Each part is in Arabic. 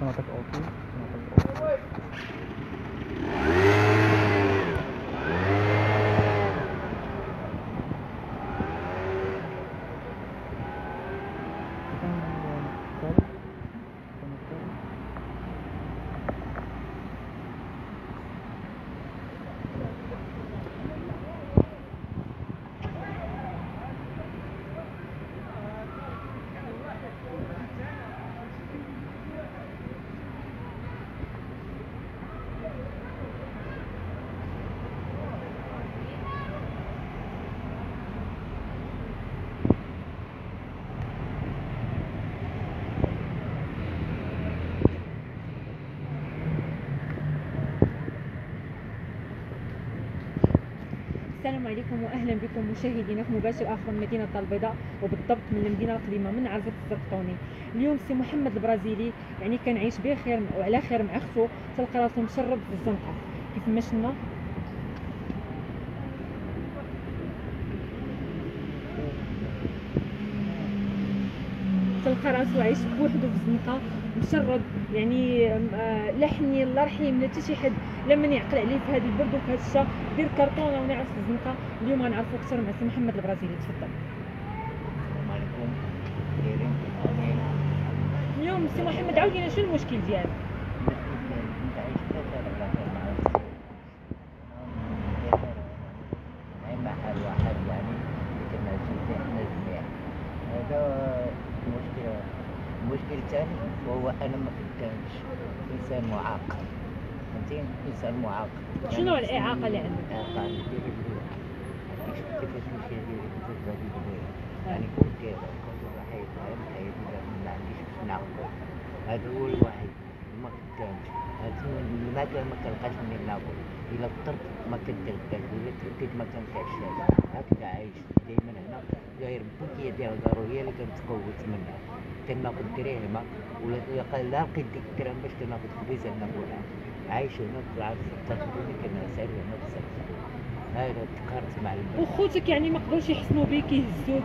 Cuma tak oke, cuma tak oke. السلام عليكم واهلا بكم مشاهدينا في مباشر آخر من مدينة البيضاء وبالضبط من المدينة القديمة من عرفه الزرقطوني اليوم سي محمد البرازيلي يعني كان عايش بخير وعلى خير مع اختو تلقى راسو مشرب في الزنقة. كيف ما شفنا تلقى راسو عايش بوحدو في الزنقه مشرد يعني آه، لا حنين لا رحيم لا حتى شي حد لما يعقل عليه في هذا البرد وفي هذا الشتا دير كرتونه ونعس في الزنقه اليوم غنعرفوا أكثر مع سي محمد البرازيلي. تفضل. السلام عليكم. اليوم سي محمد عاود لينا شنو المشكل ديالك انت عايش كثر لكن مع معي محل واحد يعني كنا نشوف إحنا جميع هذا المشكلة الثاني وهو أنا ما كنتش إنسان معاق فهمتين؟ إنسان معاق شنو الإعاقة اللي عندك؟ اللي كيفاش كيفاش غادي يعني كنت كذا كنت وحيد فاهم حياتي ما عنديش باش ناكل هذا هو الوحيد. ما كنتش هذا ما كنلقاش منين ناكل الا فطرت ما كنتغداش الا تغديت ما كنتعشاش هكذا عايش دائما هنا. داير بوكيه ديال الدارو هي اللي كنتقوت منها كناخذ دراهم ولا لا لقيت ديك الدراهم باش كناخذ خبيزه ناكلها عايش هنا في العرس التقليدي كنسال هنا في السقف هذا تقارت مع البلد. وخوتك يعني ما قدروش يحسنوا بك يهزوك؟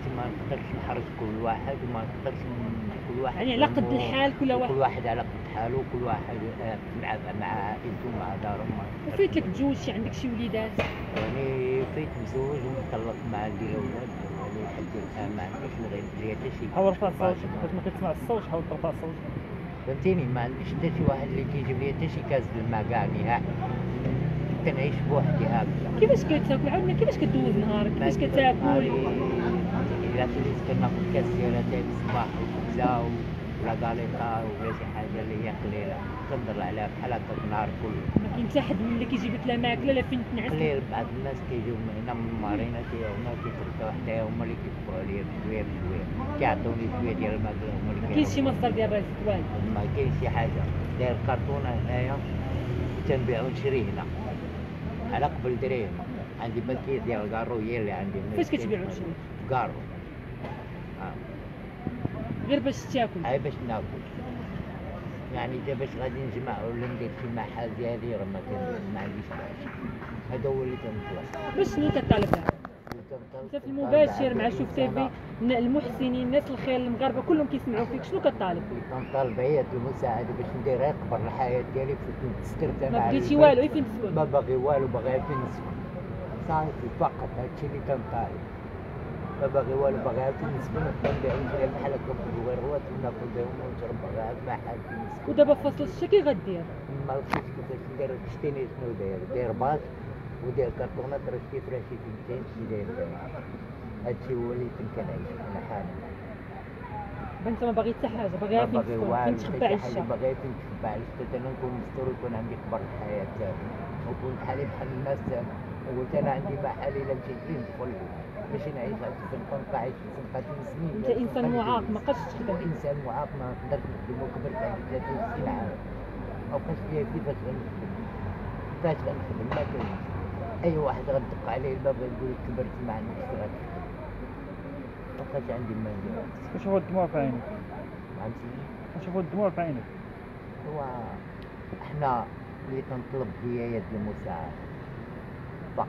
خوتي ما نقدرش نحرج كل واحد وما نقدرش ن- كل واحد يعني على قد الحال كل واحد. كل واحد على قد حاله وكل واحد آه، مع مع عائلته مع داره ما نقدرش وفيت لك تزوج شي عندك شي وليدات؟ يعني فيت مزوج ومطلق ما عندي الاولاد يعني لحد الان ما عنديش غير دري حتى شي حاول ترفع الصوت حيت ما كتسمع الصوت حاول ترفع الصوت فهمتيني؟ ما عنديش حتى شي واحد اللي كيجيب لي حتى شي كاس د الماء كاع نهائي كنعيش بوحدي هكذا. كيفاش كتاكل؟ عاودنا كيفاش كدوز نهارك؟ كيفاش كتاكل؟ إذا كنت كناخد كاس ديال اتاي الصباح وخبزة ولا كاليطا ولا شي حاجة اللي هي قليلة كندوز عليها بحال هكا النهار كله ما كاين حتى حد من اللي كيجيب لك لا ماكله لا فين تنعس قليل بعض الناس كيجيو من هنا من مارينا هما كيتركوا حتى هما اللي كيدفعوا عليا بشوية بشوية كيعطوني شوية ديال الماكلة هما اللي ما كاينش شي. مصدر ديال الرزق والو ما كاين شي حاجة داير كرتونة هنايا تنبيعو نشري هنا على قبل درهم عندي باكيت ديال كارو هي اللي عندي فاش كتبيعو تشري كارو. غير باش تاكل. هاي باش ناكل. يعني دا باش غادي نجمع ولا ندير شي محل ديالي راه ما ما عنديش باش هذا هو اللي كنطلب. باش شنو كطالب انت في المباشر مع شوف تيفي من المحسنين الناس الخير المغاربة كلهم كيسمعوا فيك. شنو كطالب؟ اللي كنطالب هي المساعدة باش ندير غير قبر الحياة ديالي فين تسترت ما بغيتي. والو غير فين تسكن؟ ما باغي والو باغي فين نسكن؟ صافي فقط هادشي اللي كنطالب. ما باغي والو باغي فين نسكن ونبيع ونشري بحال هكا بالكاروات وناكل بهم ونشرب باغي محل فين نسكن ودابا في فصل الشتا كي غدير؟ ما عرفتش كيفاش ندير شتيني شنو داير؟ داير باش وداير كرتونات راه شتي فرا شي فين شي داير داير. هادشي هو اللي فين كنعيش أنا حالي انت ما باغي حتى حاجة ما باغيها فين باغي فين تخبى على الشتا باغي فين تخبى على الشتا أنا نكون مستور ويكون عندي قبر الحياة تاعي. ونكون بحالي بحال الناس قلت أنا عندي محل الا مشيت فيه ندخل ماشي نعيش الزنقه نبقى عايش في ثلاث سنين انت انسان معاق. ما قدش تخدم انسان معاق ما نقدرش نخدم وكبرت عندي 63 عام ما بقاش فيا كيفاش غنخدم كيفاش غنخدم ما كاينش اي واحد غتدق عليه الباب غيقول لك كبرت ما عندكش غتخدم ما بقاش عندي ما ندير كنشوفوا الدموع في عينك فهمتيني كنشوفوا الدموع في عينك هو إحنا اللي كنطلب هي يد المساعدة فقط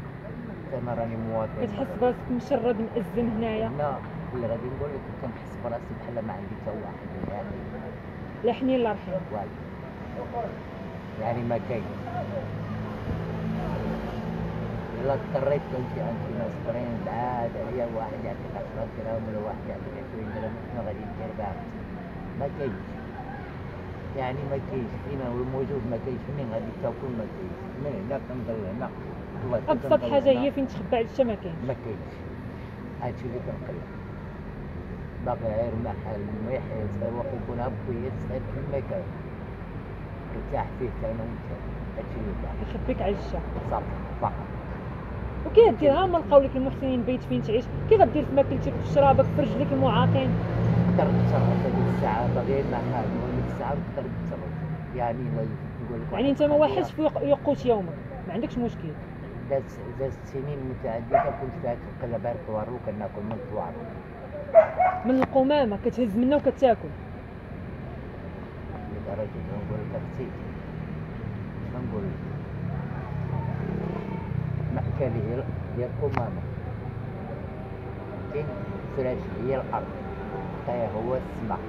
أنا راني مواطن. كتحس براسك مشرد مأزم هنايا. لا اللي غادي نقول لك كنحس براسي بحال ما عندي حتى واحد يعني. لا حنين يرحمه والو. يعني ما كاين. إلا اضطريت عند شي ناس آخرين بعاد عليا واحد يعطيك 10 درهم ولا واحد يعطيك 20 درهم شنو غادي دير بها ما كاينش. يعني ما كاينش. فين هو الموجود ما كاينش. منين غادي تاكل ما كاينش. من هنا كنضل هنا. أبسط حاجة. هي فين تخبى على الشتا ما كاينش ما كاينش. هادشي اللي كنقلب باقي غير محل مليح يسوق يكون هاك كويس غير كما كان ارتاح فيه أنا وأنت. هادشي اللي باغي يخبيك على الشتا صافي. فقط. وكي غدير ها هما لقاو لك المحسنين بيت فين تعيش. كي غدير في ماكلتك في شرابك في رجليك المعاقين. تقدر تتصرف هذيك الساعة باغي مع حالي وهذيك الساعة تقدر تتصرف. يعني ما نقول لك يعني أنت ما واحدش في يق- يقوت يومك. ما عندكش مشكل. داز سنين متعددة كنت فيها تنقلب على الطوار وكناكل من الطوار من القمامة كتهز منها وكتاكل. لدرجة نقول لك أختي شنو نقول لك. مأكلي هي هي القمامة. كاين فراش هي الأرض. طيب هو السماء.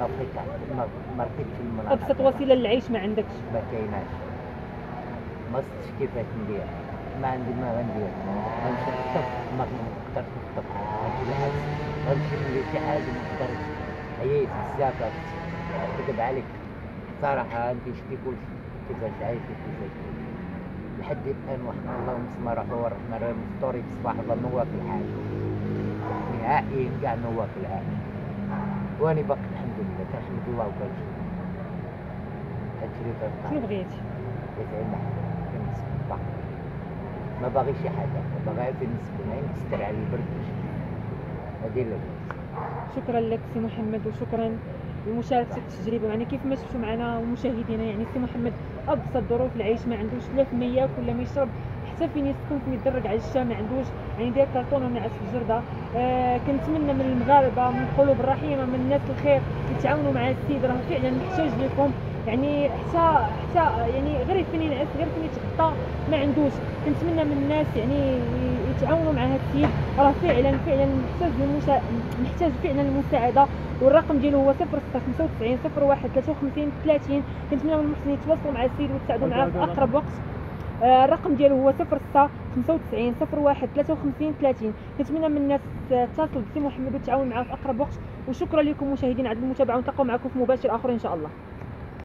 ما بقيت ما ما ركبتش المناطق. أبسط وسيلة للعيش ما عندكش. ما كايناش. ما صدتش كيفاش ندير ما عندي. ما غندير غنمشي نخطب ما نقدرش نخطب غنمشي ندير شي حاجة ما نقدرش عييت بزاف نكذب عليك صراحة انت شتي كلشي كيفاش عايش وكيفاش لحد الآن واحد اللهم اسم روحه والرحمن الرحيم فطوري في صباح الله ما واكل حاجة نهائيا كاع ما واكل حاجة واني باقي الحمد لله كنحمد الله وكنشكر هادشي اللي شنو بغيتي يسعدنا في ما باغي شي حاجة باغي في المسكن فين نستر على البرد بغيت شكرا لك سي محمد وشكرا لمشاركتك التجربة. يعني كيف ما شفتوا معنا ومشاهدينا يعني سي محمد أبسط ظروف العيش ما عندوش لا ما ياكل ولا ما يشرب حتى فين يسكن فين يتدرج على الشام ما عندوش يعني داير كرتون ونعس في الجردة. آه كنتمنى من المغاربة من القلوب الرحيمة من الناس الخير يتعاونوا مع السيد. راه فعلا محتاج لكم. يعني حتى حتى يعني غير فين ينعس غير فين يتغطى ما عندوش. كنتمنى من الناس يعني يتعاونوا مع هذا السيد. راه فعلا فعلا محتاج للمسا... محتاج فعلا للمساعدة. والرقم ديالو هو 0695 01 53 30 كنتمنى من المحسنين يتواصلوا مع السيد ويتساعدوا معاه في أقرب وقت. آه، الرقم ديالو هو 06 95 01 53 30 كنتمنى من الناس تتصلوا بسي محمد وتعاونوا معاه في أقرب وقت. وشكرا لكم مشاهدينا على المتابعة ونلقاو معكم في مباشر آخر إن شاء الله.